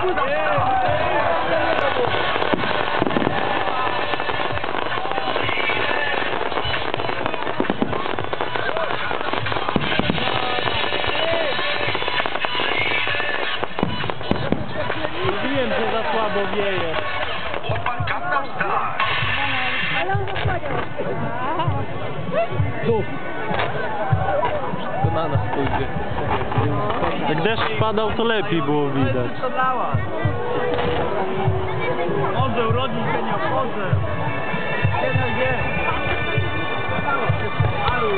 아 무. Nas pójdzie. Jak deszcz padał, to lepiej było widać. Chodzę, urodzić się nie obchodzę. No nie. Alu.